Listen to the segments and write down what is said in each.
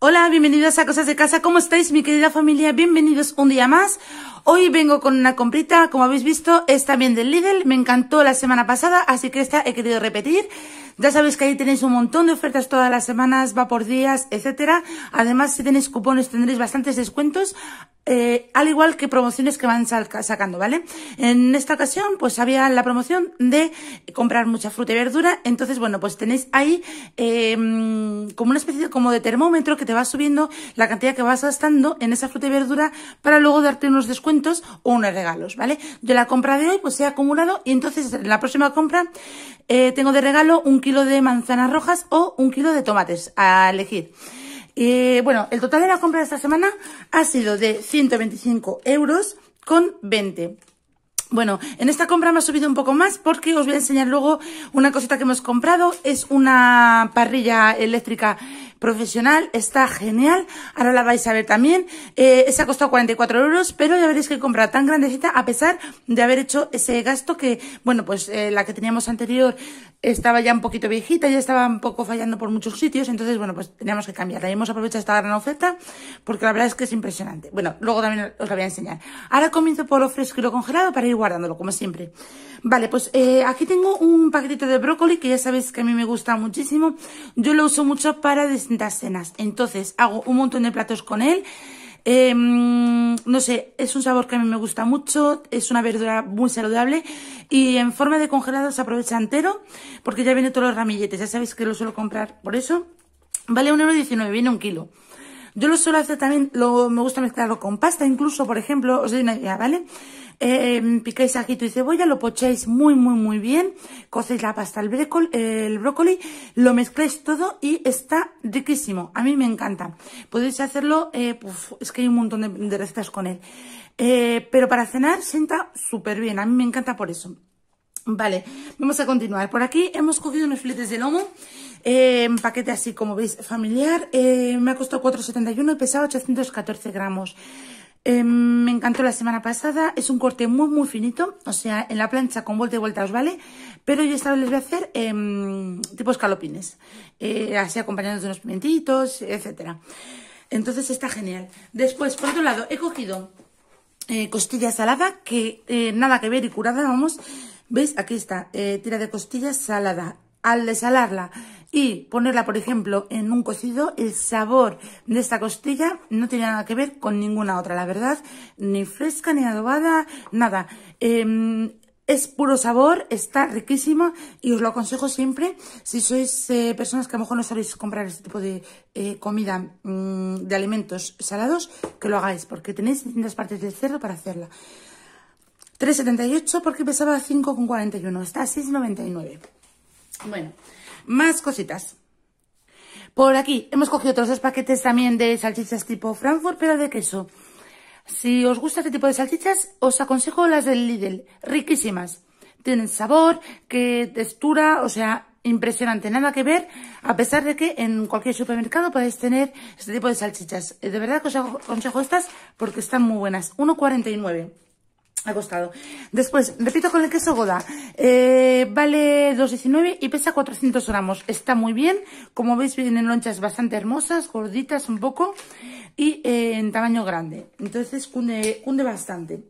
Hola, bienvenidos a Cosas de Casa. ¿Cómo estáis, mi querida familia? Bienvenidos un día más. Hoy vengo con una comprita, como habéis visto, es también del Lidl. Me encantó la semana pasada, así que esta he querido repetir. Ya sabéis que ahí tenéis un montón de ofertas todas las semanas, va por días, etcétera. Además, si tenéis cupones tendréis bastantes descuentos, eh, al igual que promociones que van sacando, ¿vale? En esta ocasión, pues había la promoción de comprar mucha fruta y verdura. Entonces, bueno, pues tenéis ahí eh, como una especie de, como de termómetro que te va subiendo la cantidad que vas gastando en esa fruta y verdura para luego darte unos descuentos o unos regalos, ¿vale? Yo la compra de hoy, pues he acumulado y entonces en la próxima compra eh, tengo de regalo un kilo de manzanas rojas o un kilo de tomates a elegir. Eh, bueno, el total de la compra de esta semana ha sido de 125 euros con 20. Bueno, en esta compra me ha subido un poco más porque os voy a enseñar luego una cosita que hemos comprado. Es una parrilla eléctrica profesional, está genial. Ahora la vais a ver también. Eh, esa costado 44 euros, pero ya veréis que compra tan grandecita a pesar de haber hecho ese gasto que, bueno, pues eh, la que teníamos anterior estaba ya un poquito viejita, ya estaba un poco fallando por muchos sitios, entonces, bueno, pues teníamos que cambiarla. Y hemos aprovechado esta gran oferta porque la verdad es que es impresionante. Bueno, luego también os la voy a enseñar. Ahora comienzo por lo fresco y lo congelado para ir guardándolo, como siempre. Vale, pues eh, aquí tengo un paquetito de brócoli que ya sabéis que a mí me gusta muchísimo. Yo lo uso mucho para cenas. Entonces, hago un montón de platos con él. Em, no sé, es un sabor que a mí me gusta mucho, es una verdura muy saludable y en forma de congelado se aprovecha entero porque ya viene todos los ramilletes, ya sabéis que lo suelo comprar por eso. Vale 1,19€, viene un kilo. Yo lo suelo hacer también, lo, me gusta mezclarlo con pasta, incluso, por ejemplo, os doy una idea, ¿vale? Eh, picáis ajito y cebolla, lo pocháis muy, muy, muy bien, cocéis la pasta, el brócoli, lo mezcláis todo y está riquísimo. A mí me encanta. Podéis hacerlo, eh, es que hay un montón de, recetas con él. Eh, pero para cenar sienta súper bien, a mí me encanta por eso. Vale, vamos a continuar. Por aquí hemos cogido unos filetes de lomo, paquete así como veis familiar, me ha costado 4,71 y pesaba 814 gramos. Em, me encantó la semana pasada, es un corte muy muy finito, o sea, en la plancha con vuelta y vuelta os vale, pero yo esta vez les voy a hacer eh, tipo escalopines, eh, así acompañados de unos pimentitos, etcétera. Entonces está genial. Después, por otro lado, he cogido eh, costilla salada, que eh, nada que ver y curada, vamos. ¿Veis? Aquí está, tira de costilla salada. Al desalarla y ponerla, por ejemplo, en un cocido, el sabor de esta costilla no tiene nada que ver con ninguna otra, la verdad, ni fresca, ni adobada, nada. Em, es puro sabor, está riquísima y os lo aconsejo siempre si sois eh, personas que a lo mejor no sabéis comprar este tipo de eh, comida, mm, de alimentos salados, que lo hagáis porque tenéis distintas partes del cerdo para hacerla. 3,78 porque pesaba 5,41, está a 6,99. Bueno, más cositas. Por aquí hemos cogido otros dos paquetes también de salchichas tipo Frankfurt, pero de queso. Si os gusta este tipo de salchichas, os aconsejo las del Lidl. Riquísimas. Tienen sabor, que textura, o sea, impresionante. Nada que ver, a pesar de que en cualquier supermercado podéis tener este tipo de salchichas. De verdad que os aconsejo estas porque están muy buenas. 1,49 ha costado. Después, repito con el queso Goda. Eh, vale 2,19 y pesa 400 gramos. Está muy bien. Como veis, vienen lonchas bastante hermosas, gorditas un poco y eh, en tamaño grande. Entonces, cunde, cunde bastante.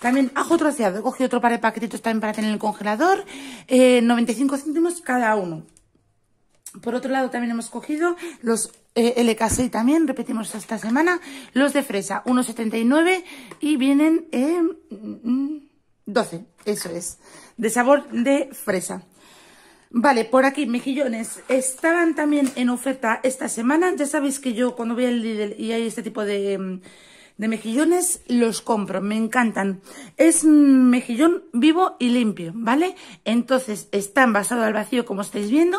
También ajo troceado. He cogido otro par de paquetitos también para tener en el congelador. 95 eh, céntimos cada uno. Por otro lado, también hemos cogido los eh, LK6 también, repetimos esta semana, los de fresa, 1,79 y vienen en 12, eso es, de sabor de fresa. Vale, por aquí, mejillones, estaban también en oferta esta semana, ya sabéis que yo cuando voy al Lidl y hay este tipo de, de mejillones, los compro, me encantan. Es mejillón vivo y limpio, ¿vale? Entonces, está envasado al vacío como estáis viendo,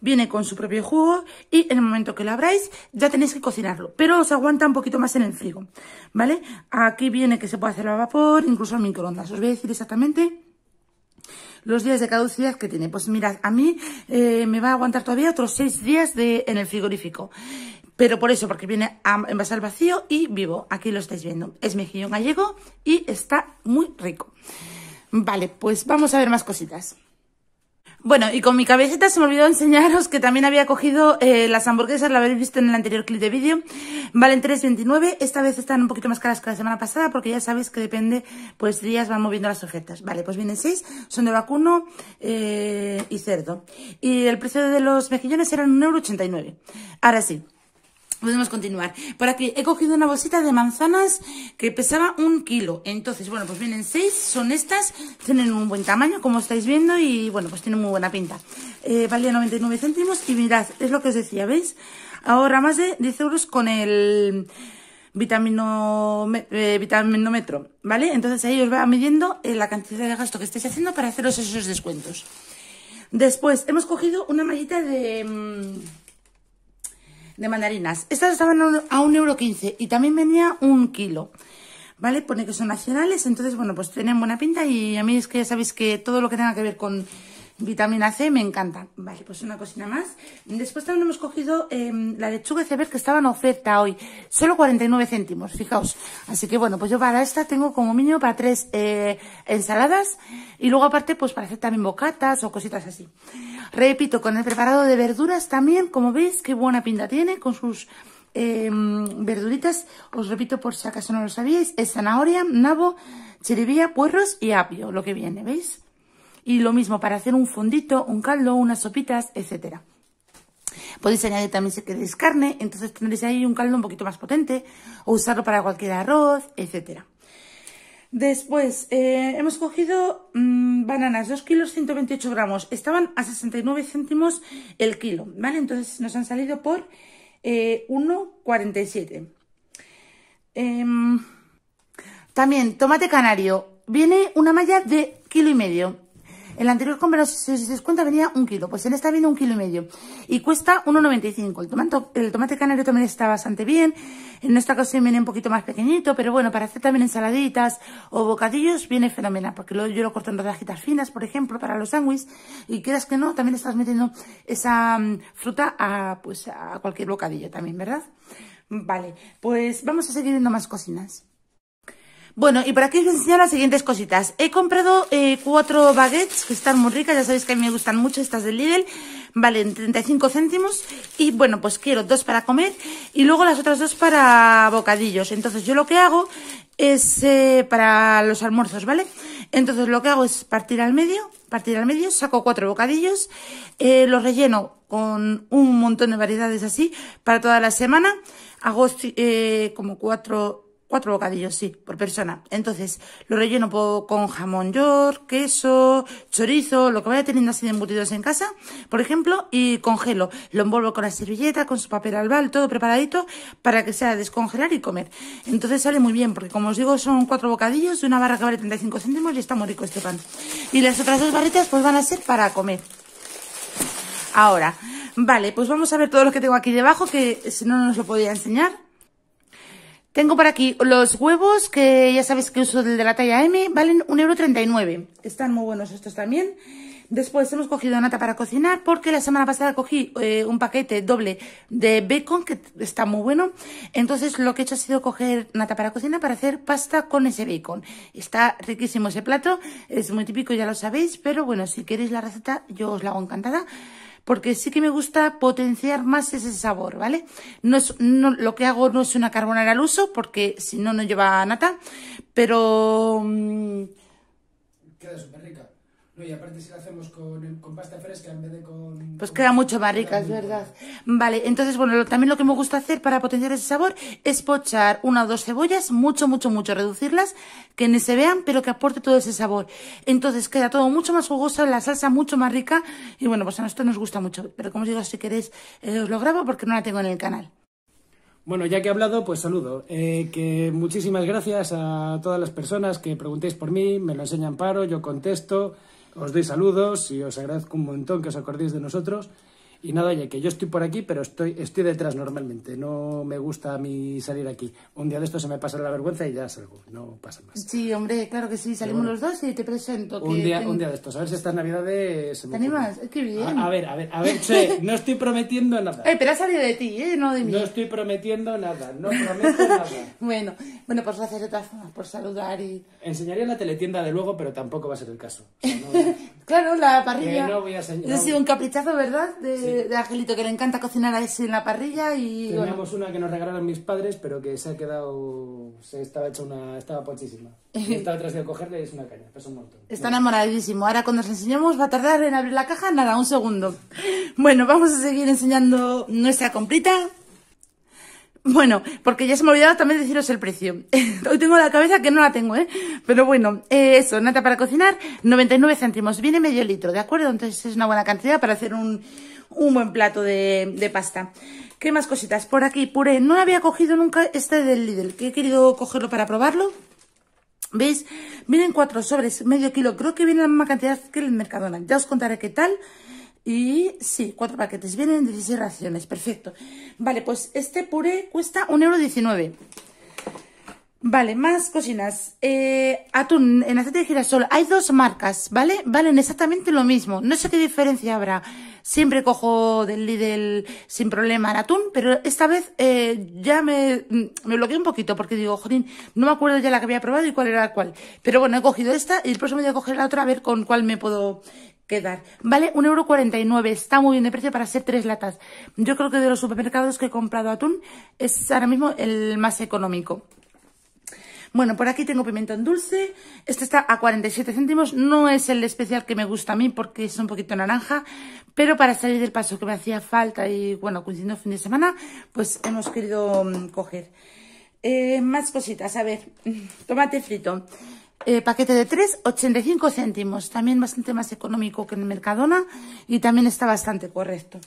viene con su propio jugo y en el momento que lo abráis ya tenéis que cocinarlo, pero os aguanta un poquito más en el frigo, ¿vale? Aquí viene que se puede hacer a vapor, incluso al microondas, os voy a decir exactamente los días de caducidad que tiene. Pues mirad, a mí eh, me va a aguantar todavía otros seis días de, en el frigorífico. Pero por eso, porque viene a envasar vacío y vivo. Aquí lo estáis viendo. Es mejillón gallego y está muy rico. Vale, pues vamos a ver más cositas. Bueno, y con mi cabecita se me olvidó enseñaros que también había cogido eh, las hamburguesas, la habéis visto en el anterior clip de vídeo. Valen 3,29. Esta vez están un poquito más caras que la semana pasada porque ya sabéis que depende, pues días van moviendo las ofertas. Vale, pues vienen 6, son de vacuno eh, y cerdo. Y el precio de los mejillones eran 1,89€. Ahora sí. Podemos continuar. Por aquí he cogido una bolsita de manzanas que pesaba un kilo. Entonces, bueno, pues vienen seis, son estas, tienen un buen tamaño, como estáis viendo, y bueno, pues tienen muy buena pinta. Eh, valía 99 céntimos y mirad, es lo que os decía, ¿veis? Ahora más de 10 euros con el vitamino, eh, vitaminómetro, ¿vale? Entonces ahí os va midiendo eh, la cantidad de gasto que estáis haciendo para haceros esos descuentos. Después, hemos cogido una mallita de... Mm, de mandarinas. Estas estaban a un euro quince y también venía un kilo. ¿Vale? Pone que son nacionales, entonces, bueno, pues tienen buena pinta y a mí es que ya sabéis que todo lo que tenga que ver con vitamina C me encanta. Vale, pues una cosita más. Después también hemos cogido em, la lechuga ceber que estaba en oferta hoy. Solo 49 céntimos, fijaos. Así que bueno, pues yo para esta tengo como mínimo para tres eh, ensaladas y luego aparte pues para hacer también bocatas o cositas así. Repito, con el preparado de verduras también, como veis, qué buena pinta tiene con sus em, verduritas. Os repito por si acaso no lo sabíais, es zanahoria, nabo, chiribía, puerros y apio, lo que viene, ¿veis? Y lo mismo para hacer un fondito, un caldo, unas sopitas, etcétera. Podéis añadir también si queréis carne, entonces tendréis ahí un caldo un poquito más potente, o usarlo para cualquier arroz, etcétera. Después, eh, hemos cogido mmm, bananas, 2 kilos 128 gramos. Estaban a 69 céntimos el kilo, ¿vale? Entonces nos han salido por eh, 1,47. Eh, también, tomate canario. Viene una malla de kilo y medio. En la anterior compra, si os dais cuenta, venía un kilo. Pues en esta viene un kilo y medio. Y cuesta 1,95. El tomate, el tomate canario también está bastante bien. En esta ocasión viene un poquito más pequeñito. Pero bueno, para hacer también ensaladitas o bocadillos viene fenomenal. Porque yo lo corto en rodajitas finas, por ejemplo, para los sándwiches. Y quieras que no, también estás metiendo esa mm, fruta a, pues, a cualquier bocadillo también, ¿verdad? Vale, pues vamos a seguir viendo más cocinas. Bueno, y por aquí os voy a enseñar las siguientes cositas. He comprado eh, cuatro baguettes que están muy ricas, ya sabéis que a mí me gustan mucho estas del Lidl. Valen 35 céntimos y bueno, pues quiero dos para comer y luego las otras dos para bocadillos. Entonces yo lo que hago es eh, para los almuerzos, ¿vale? Entonces lo que hago es partir al medio, partir al medio, saco cuatro bocadillos, eh, los relleno con un montón de variedades así para toda la semana. Hago eh, como cuatro Cuatro bocadillos, sí, por persona. Entonces, lo relleno con jamón york, queso, chorizo, lo que vaya teniendo así de embutidos en casa, por ejemplo, y congelo. Lo envuelvo con la servilleta, con su papel albal, todo preparadito, para que sea descongelar y comer. Entonces sale muy bien, porque como os digo, son cuatro bocadillos de una barra que vale 35 céntimos y está muy rico este pan. Y las otras dos barritas, pues van a ser para comer. Ahora, vale, pues vamos a ver todo lo que tengo aquí debajo, que si no, no os lo podía enseñar. Tengo por aquí los huevos, que ya sabéis que uso el de la talla M, valen 1,39€. Están muy buenos estos también. Después hemos cogido nata para cocinar, porque la semana pasada cogí eh, un paquete doble de bacon, que está muy bueno. Entonces lo que he hecho ha sido coger nata para cocinar para hacer pasta con ese bacon. Está riquísimo ese plato, es muy típico, ya lo sabéis, pero bueno, si queréis la receta yo os la hago encantada porque sí que me gusta potenciar más ese sabor, ¿vale? No es, lo que hago no es una carbonara al uso, porque si no, no lleva nata, pero... Mmm... Queda. No, y aparte si la hacemos con, con, pasta fresca en vez de con... Pues con queda mucho más rica, es verdad. Vale, entonces, bueno, lo, también lo que me gusta hacer para potenciar ese sabor es pochar una o dos cebollas, mucho, mucho, mucho, reducirlas, que ni se vean, pero que aporte todo ese sabor. Entonces queda todo mucho más jugoso, la salsa mucho más rica, y bueno, pues a nosotros nos gusta mucho. Pero como os digo, si queréis, eh, os lo grabo porque no la tengo en el canal. Bueno, ya que he hablado, pues saludo. Eh, que muchísimas gracias a todas las personas que preguntéis por mí, me lo enseñan paro, yo contesto os doy saludos y os agradezco un montón que os acordéis de nosotros. Y nada, oye, que yo estoy por aquí, pero estoy, estoy detrás normalmente. No me gusta a mí salir aquí. Un día de esto se me pasa la vergüenza y ya salgo. No pasa más. Sí, hombre, claro que sí. Salimos los dos y te presento. Un, día, un día de estos. A ver si estas navidades se me ¿Te animas? Qué bien. A, ver, a ver, a ver. Che, no estoy prometiendo nada. Eh, pero ha salido de ti, ¿eh? No de mí. No estoy prometiendo nada. No prometo nada. bueno, bueno, pues gracias de todas formas por saludar y... Enseñaría la teletienda de luego, pero tampoco va a ser el caso. Claro, la parrilla. Que no voy a señalar. Ha sido un caprichazo, ¿verdad? De, de Angelito, que le encanta cocinar así en la parrilla y... bueno, Teníamos una que nos regalaron mis padres, pero que se ha quedado. Se estaba hecha una. Estaba pochísima. Estaba detrás de cogerle y es una caña, pesa un montón. Está enamoradísimo. Ahora cuando os enseñemos va a tardar en abrir la caja, nada, un segundo. Bueno, vamos a seguir enseñando nuestra comprita. Bueno, porque ya se me ha olvidado también deciros el precio. Hoy tengo la cabeza que no la tengo, ¿eh? Pero bueno, eh, eso, nata para cocinar, 99 céntimos. Viene medio litro, ¿de acuerdo? Entonces es una buena cantidad para hacer un, un buen plato de, de pasta. ¿Qué más cositas? Por aquí, puré. No había cogido nunca este del Lidl, que he querido cogerlo para probarlo. ¿Veis? Vienen cuatro sobres, medio kilo. Creo que viene la misma cantidad que el Mercadona. Ya os contaré qué tal. Y sí, cuatro paquetes. Vienen 16 raciones. Perfecto. Vale, pues este puré cuesta 1,19€. Vale, más cocinas. Eh, atún en aceite de girasol. Hay dos marcas, ¿vale? Valen exactamente lo mismo. No sé qué diferencia habrá. Siempre cojo del Lidl sin problema el atún, pero esta vez eh, ya me, me bloqueé un poquito porque digo, jodín, no me acuerdo ya la que había probado y cuál era cuál. Pero bueno, he cogido esta y el próximo día coger la otra a ver con cuál me puedo quedar. Vale 1,49€. Está muy bien de precio para ser tres latas. Yo creo que de los supermercados que he comprado atún es ahora mismo el más económico. Bueno, por aquí tengo pimentón dulce. Este está a 47 céntimos. No es el especial que me gusta a mí porque es un poquito naranja. Pero para salir del paso que me hacía falta y, bueno, coincidiendo fin de semana, pues hemos querido mm, coger. Eh, más cositas. A ver, tomate frito. Eh, paquete de 3, 85 céntimos. También bastante más económico que en Mercadona y también está bastante correcto.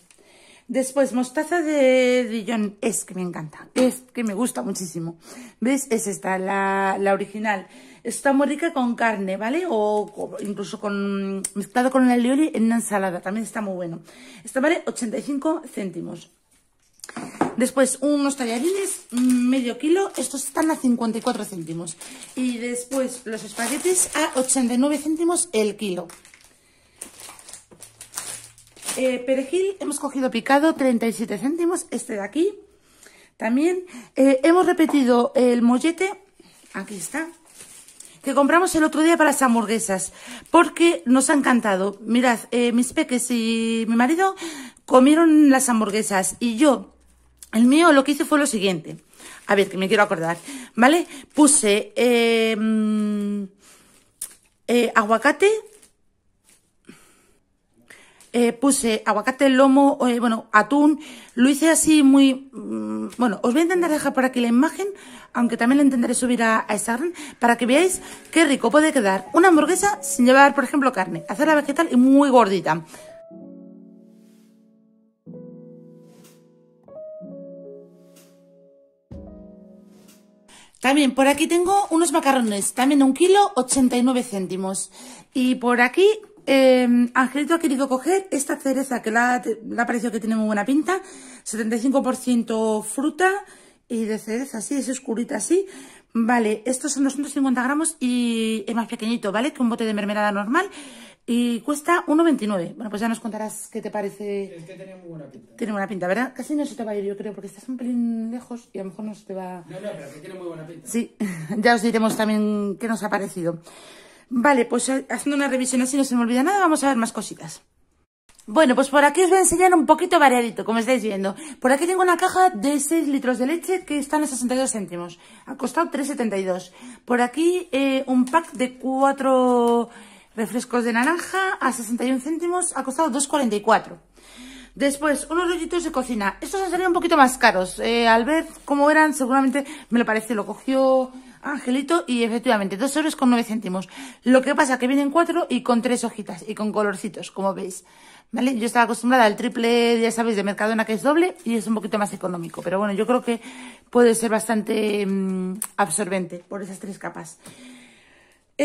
Después, mostaza de Dijon. Es que me encanta. Es que me gusta muchísimo. ¿Ves? Es esta, la, la original. Está muy rica con carne, ¿vale? O, o incluso con mezclado con el alioli en una ensalada. También está muy bueno. Esta vale 85 céntimos. Después, unos tallarines, mm, medio kilo. Estos están a 54 céntimos. Y después, los espaguetis a 89 céntimos el kilo. Eh, perejil hemos cogido picado 37 céntimos, este de aquí. También eh, hemos repetido el mollete, aquí está, que compramos el otro día para las hamburguesas, porque nos ha encantado. Mirad, eh, mis peques y mi marido comieron las hamburguesas y yo, el mío lo que hice fue lo siguiente. A ver, que me quiero acordar, ¿vale? Puse eh, mm, eh, aguacate, eh, puse aguacate, lomo, bueno, atún, lo hice así muy, mm, bueno, os voy a intentar dejar por aquí la imagen, aunque también la intentaré subir a, a Instagram, para que veáis qué rico puede quedar una hamburguesa sin llevar, por ejemplo, carne, hacerla vegetal y muy gordita. También por aquí tengo unos macarrones, también un kilo, 89 céntimos. Y por aquí eh, Angelito ha querido coger esta cereza que le ha, parecido que tiene muy buena pinta. 75% fruta y de cereza así, es oscurita así. Vale, estos son 250 gramos y es más pequeñito, ¿vale? Que un bote de mermelada normal. Y cuesta 1,29. Bueno, pues ya nos contarás qué te parece. Es que tenía muy buena pinta. Tiene buena pinta, ¿verdad? Casi no se te va a ir, yo creo, porque estás un pelín lejos y a lo mejor no se te va... No, no, pero que tiene muy buena pinta. Sí, ya os diremos también qué nos ha parecido. Vale, pues eh, haciendo una revisión así no se me olvida nada, vamos a ver más cositas. Bueno, pues por aquí os voy a enseñar un poquito variadito, como estáis viendo. Por aquí tengo una caja de 6 litros de leche que están a 62 céntimos. Ha costado 3,72. Por aquí eh, un pack de 4 refrescos de naranja a 61 céntimos. Ha costado 2,44. Después, unos rollitos de cocina. Estos han salido un poquito más caros. Al ver cómo eran, seguramente me lo parece. Lo cogió Angelito y efectivamente, 2 euros con 9 céntimos. Lo que pasa que vienen cuatro y con tres hojitas y con colorcitos, como veis. ¿Vale? Yo estaba acostumbrada al triple, ya sabéis, de Mercadona que es doble y es un poquito más económico. Pero bueno, yo creo que puede ser bastante mm, absorbente por esas tres capas.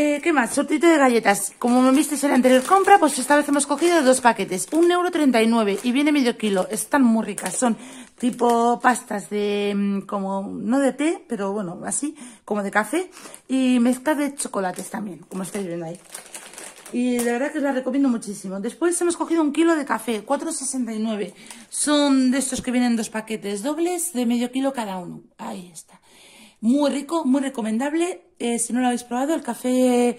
Eh, ¿Qué más? Sortito de galletas. Como me visteis en la anterior compra, pues esta vez hemos cogido dos paquetes. 1,39€ y viene medio kilo. Están muy ricas. Son tipo pastas de, mm, como, no de té, pero bueno, así, como de café. Y mezcla de chocolates también, como estáis viendo ahí. Y de verdad que os la recomiendo muchísimo. Después hemos cogido un kilo de café, 4,69. Son de estos que vienen dos paquetes dobles de medio kilo cada uno. Ahí está. Muy rico, muy recomendable. Eh, si no lo habéis probado, el café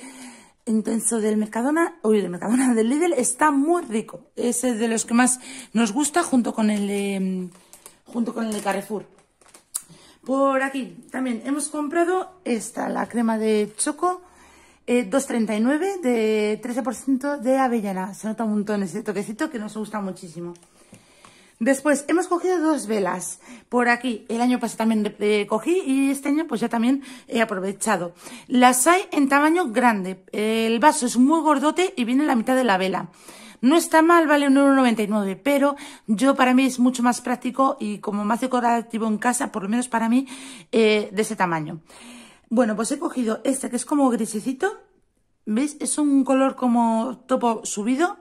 intenso del Mercadona, uy, del Mercadona, del Lidl, está muy rico. Es de los que más nos gusta junto con el de, mm, junto con el de Carrefour. Por aquí también hemos comprado esta, la crema de choco, 2,39 eh, de 13% de avellana. Se nota un montón ese toquecito que nos gusta muchísimo. Después, hemos cogido dos velas por aquí. El año pasado también eh, cogí y este año pues ya también he aprovechado. Las hay en tamaño grande. El vaso es muy gordote y viene la mitad de la vela. No está mal, vale 1,99€, pero yo para mí es mucho más práctico y como más decorativo en casa, por lo menos para mí, eh, de ese tamaño. Bueno, pues he cogido este que es como grisecito. ¿Veis? Es un color como topo subido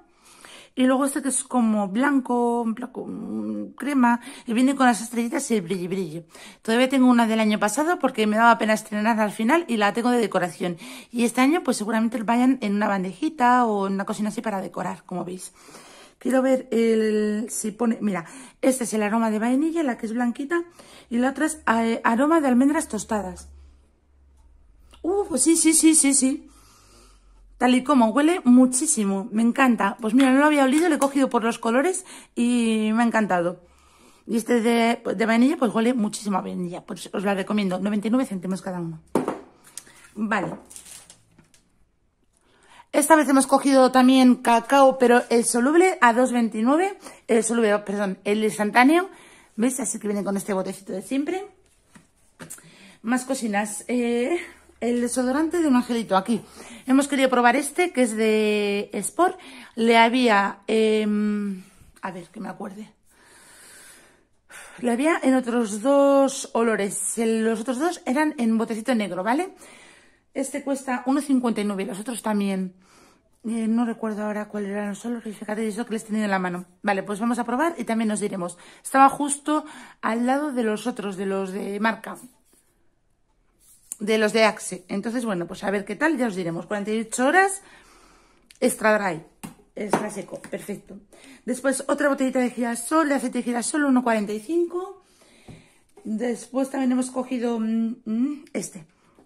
y luego este que es como blanco, crema, y viene con las estrellitas y el brilli brilli. Todavía tengo una del año pasado porque me daba pena estrenar al final y la tengo de decoración. Y este año pues seguramente vayan en una bandejita o en una cocina así para decorar, como veis. Quiero ver el, si pone, mira, este es el aroma de vainilla, la que es blanquita, y la otra es eh, aroma de almendras tostadas. Uh, pues sí, sí, sí, sí, sí. Tal y como huele muchísimo, me encanta. Pues mira, no lo había olido, lo he cogido por los colores y me ha encantado. Y este de, de vainilla, pues huele muchísimo a vainilla. Pues os la recomiendo, 99 céntimos cada uno. Vale. Esta vez hemos cogido también cacao, pero el soluble a 2,29. El soluble, perdón, el instantáneo. ¿Veis? Así que viene con este botecito de siempre. Más cocinas. Eh, el desodorante de un angelito aquí. Hemos querido probar este, que es de Sport. Le había... Em, a ver, que me acuerde. Le había en otros dos olores. Los otros dos eran en botecito negro, ¿vale? Este cuesta 1,59 los otros también. Eh, no recuerdo ahora cuáles eran los olores. Fíjate, eso que les he tenido en la mano. Vale, pues vamos a probar y también nos diremos. Estaba justo al lado de los otros, de los de marca de los de Axe. Entonces, bueno, pues a ver qué tal, ya os diremos. 48 horas, extra dry. Extra seco, perfecto. Después otra botellita de girasol, de aceite de girasol, 1,45. Después también hemos cogido mm, mm, este.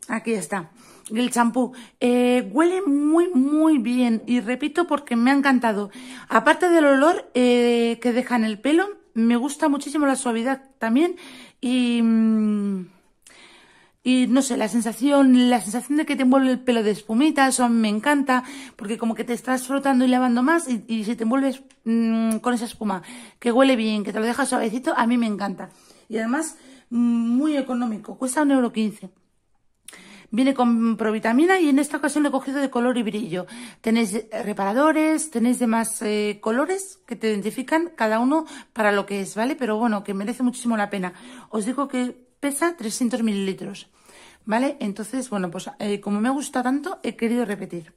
Aquí está, el champú. Eh, huele muy, muy bien. Y repito porque me ha encantado. Aparte del olor eh, que deja en el pelo, me gusta muchísimo la suavidad también. Y... Mm, y no sé, la sensación, la sensación de que te envuelve el pelo de espumita, eso me encanta, porque como que te estás frotando y lavando más y, si te envuelves mm, con esa espuma, que huele bien, que te lo dejas suavecito, a mí me encanta. Y además, mm, muy económico, cuesta un euro quince. Viene con provitamina y en esta ocasión lo he cogido de color y brillo. Tenéis reparadores, tenéis demás eh, colores que te identifican cada uno para lo que es, ¿vale? Pero bueno, que merece muchísimo la pena. Os digo que pesa 300 mililitros, ¿vale? Entonces, bueno, pues eh, como me gusta tanto, he querido repetir.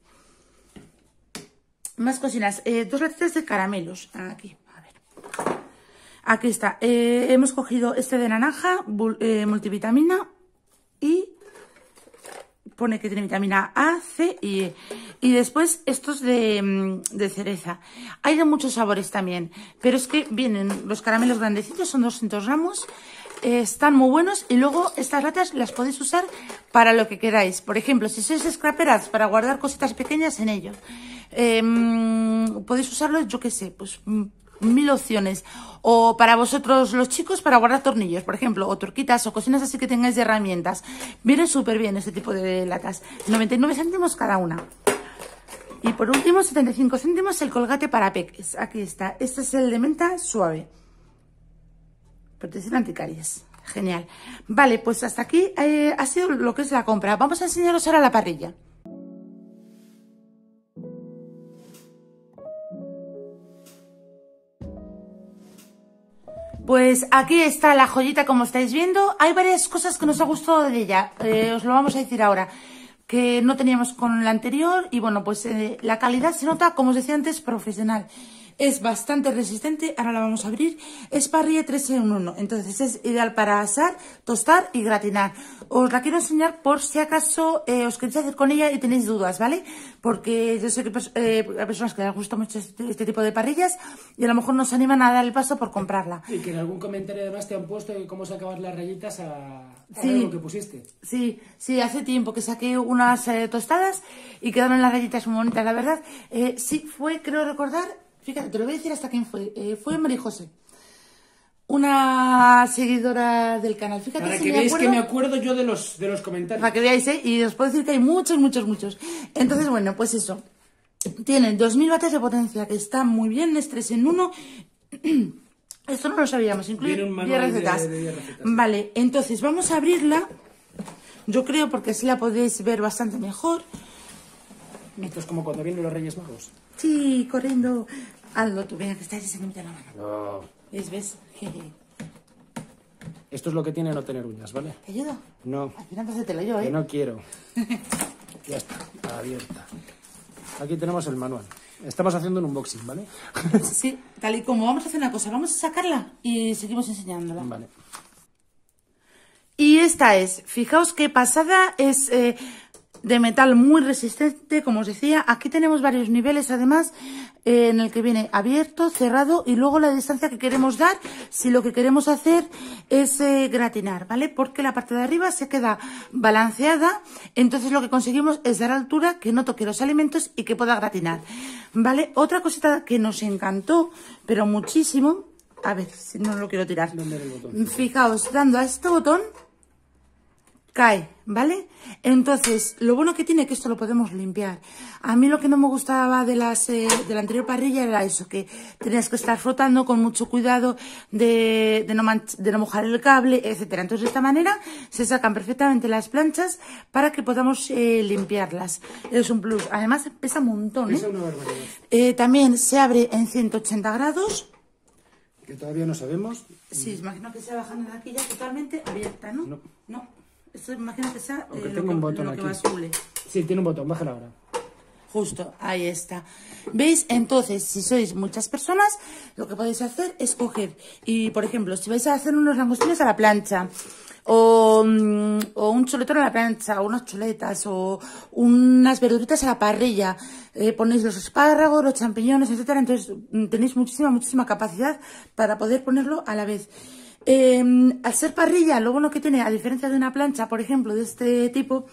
Más cocinas, eh, dos latitas de caramelos, aquí, a ver. Aquí está, eh, hemos cogido este de naranja, multivitamina y pone que tiene vitamina A, C y E. Y después estos de, mm, de, cereza. Hay de muchos sabores también, pero es que vienen los caramelos grandecitos, son 200 gramos están muy buenos y luego estas latas las podéis usar para lo que queráis. Por ejemplo, si sois scraperas para guardar cositas pequeñas en ellos. Em, podéis usarlos, yo qué sé, pues mm, mil opciones. O para vosotros los chicos para guardar tornillos, por ejemplo, o turquitas o cocinas así que tengáis de herramientas. Viene súper bien este tipo de latas. 99 céntimos cada una. Y por último, 75 céntimos el colgate para peques. Aquí está. Este es el de menta suave. Protección anticaries. Genial. Vale, pues hasta aquí eh, ha sido lo que es la compra. Vamos a enseñaros ahora la parrilla. Pues aquí está la joyita como estáis viendo. Hay varias cosas que nos ha gustado de ella. Eh, os lo vamos a decir ahora. Que no teníamos con la anterior. Y bueno, pues eh, la calidad se nota, como os decía antes, profesional. Es bastante resistente, ahora la vamos a abrir, es parrilla 3 en 1, entonces es ideal para asar, tostar y gratinar. Os la quiero enseñar por si acaso eh, os queréis hacer con ella y tenéis dudas, ¿vale? Porque yo sé que eh, hay personas que les gusta mucho este, este, tipo de parrillas y a lo mejor nos animan a dar el paso por comprarla. Y que en algún comentario además te han puesto cómo sacaban las rayitas a, lo que pusiste. Sí, sí, hace tiempo que saqué unas eh, tostadas y quedaron las rayitas muy bonitas, la verdad. sí, fue, creo recordar, Fíjate, te lo voy a decir hasta quién fue. Eh, fue María José. Una seguidora del canal. Fíjate Para que veáis que me acuerdo yo de los, de los comentarios. Para que veáis, ¿eh? Y os puedo decir que hay muchos, muchos, muchos. Entonces, bueno, pues eso. Tienen 2000 vatios de potencia, que está muy bien, es 3 en 1. Esto no lo sabíamos, incluye 10 recetas. Vale, entonces vamos a abrirla. Yo creo porque así la podéis ver bastante mejor. Esto es como cuando vienen los Reyes Magos. Sí, corriendo. Hazlo tú, venga, que estás ese la mano. No. ¿Ves? ¿Ves? Esto es lo que tiene no tener uñas, ¿vale? ¿Te ayudo? No. Al final te lo yo, ¿eh? Que no quiero. ya está, abierta. Aquí tenemos el manual. Estamos haciendo un unboxing, ¿vale? sí, tal y como. Vamos a hacer una cosa. Vamos a sacarla y seguimos enseñándola. Vale. Y esta es, fijaos qué pasada, es eh, de metal muy resistente, como os decía. Aquí tenemos varios niveles, además, eh, en el que viene abierto, cerrado y luego la distancia que queremos dar si lo que queremos hacer es eh, gratinar, ¿vale? Porque la parte de arriba se queda balanceada, entonces lo que conseguimos es dar altura, que no toque los alimentos y que pueda gratinar, ¿vale? Otra cosita que nos encantó, pero muchísimo, a ver si no lo quiero tirar. Fijaos, dando a este botón cae, ¿vale? Entonces, lo bueno que tiene que esto lo podemos limpiar. A mí lo que no me gustaba de las eh, de la anterior parrilla era eso, que tenías que estar frotando con mucho cuidado de, de, no, de no mojar el cable, etcétera. Entonces, de esta manera se sacan perfectamente las planchas para que podamos eh, limpiarlas. Es un plus. Además, pesa un montón, ¿eh? eh también se abre en 180 grados. Que todavía no sabemos. Sí, imagino que se bajando de aquí ya totalmente abierta, ¿no? No. No. Esto imagino que sea eh, tengo un botón aquí. Sí, tiene un botón, bájala ahora. Justo, ahí está. ¿Veis? Entonces, si sois muchas personas, lo que podéis hacer es coger y, por ejemplo, si vais a hacer unos langostinos a la plancha, o, mm, un chuletón a la plancha, o unas chuletas, o unas verduritas a la parrilla, eh, ponéis los espárragos, los champiñones, etcétera, entonces mm, tenéis muchísima, muchísima capacidad para poder ponerlo a la vez. Em, al ser parrilla, lo bueno que tiene, a diferencia de una plancha, por ejemplo, de este tipo,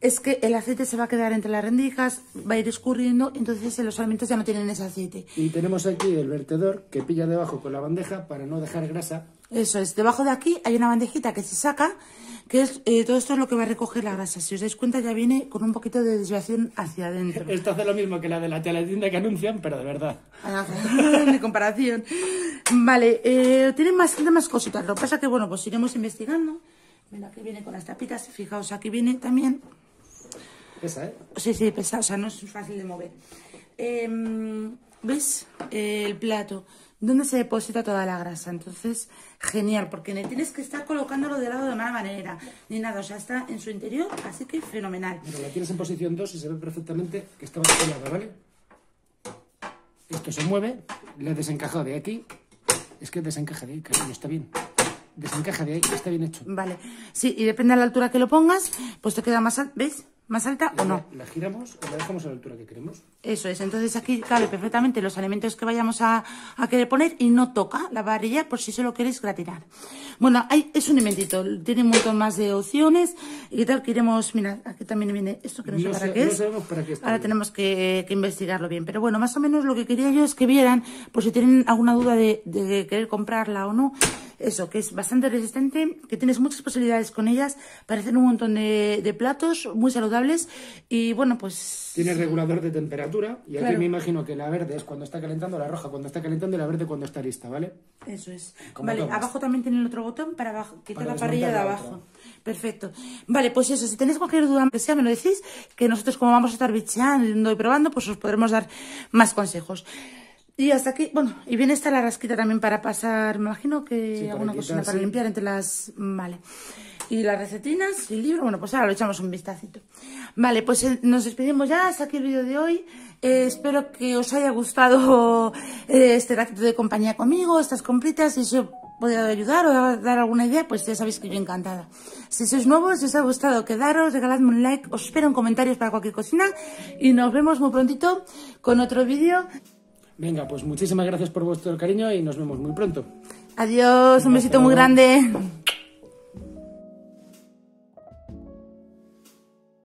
es que el aceite se va a quedar entre las rendijas, va a ir escurriendo, entonces los alimentos ya no tienen ese aceite. Y tenemos aquí el vertedor que pilla debajo con la bandeja para no dejar grasa. Eso es, debajo de aquí hay una bandejita que se saca que es, eh, todo esto es lo que va a recoger la grasa. Si os dais cuenta, ya viene con un poquito de desviación hacia adentro. Esto hace lo mismo que la de la teletienda que anuncian, pero de verdad. de comparación. Vale, eh, tienen bastante más cositas. Lo que pasa que, bueno, pues iremos investigando. Mira, aquí viene con las tapitas. Fijaos, aquí viene también... Pesa, ¿eh? Sí, sí, pesa. O sea, no es fácil de mover. Em, ¿Ves? el plato donde se deposita toda la grasa. Entonces, genial, porque no tienes que estar colocándolo de lado de mala manera, ni nada, o sea, está en su interior, así que fenomenal. Pero la tienes en posición 2 y se ve perfectamente que está basculada, ¿vale? Esto se mueve, le desencajado de aquí, es que desencaja de ahí, cariño, está bien. Desencaja de ahí, está bien hecho. Vale, sí, y depende de la altura que lo pongas, pues te queda más alto, ¿ves? ¿Más alta o no? La giramos y la dejamos a la altura que queremos. Eso es, entonces aquí cabe perfectamente los alimentos que vayamos a, querer poner y no toca la varilla por si solo queréis gratinar. Bueno, hay, es un inventito, tiene un montón más de opciones y tal que iremos, mira, aquí también viene esto que no, sé para qué es. Ahora tenemos que, investigarlo bien, pero bueno, más o menos lo que quería yo es que vieran, por si tienen alguna duda de, de querer comprarla o no, eso, que es bastante resistente, que tienes muchas posibilidades con ellas para hacer un montón de, de platos muy saludables y bueno, pues... Tiene regulador de temperatura y aquí me imagino que la verde es cuando está calentando, la roja cuando está calentando y la verde cuando está lista, ¿vale? Eso es. vale, abajo también tiene el otro botón para quitar la parrilla de abajo. Perfecto. Vale, pues eso, si tenéis cualquier duda que sea, me lo decís, que nosotros como vamos a estar bicheando y probando, pues os podremos dar más consejos. Y hasta aquí, bueno, y viene esta la rasquita también para pasar, me imagino que alguna cosa para limpiar entre las... Vale. y las recetinas y el libro. Bueno, pues ahora lo echamos un vistacito. Vale, pues eh, nos despedimos ya. Hasta aquí el vídeo de hoy. Eh, espero que os haya gustado eh, este ratito de compañía conmigo, estas compritas. Si os he podido ayudar o dar alguna idea, pues ya sabéis que yo encantada. Si sois nuevos, si os ha gustado, quedaros, regaladme un like. Os espero en comentarios para cualquier cocina. Y nos vemos muy prontito con otro vídeo. Venga, pues muchísimas gracias por vuestro cariño y nos vemos muy pronto. Adiós, un besito muy grande.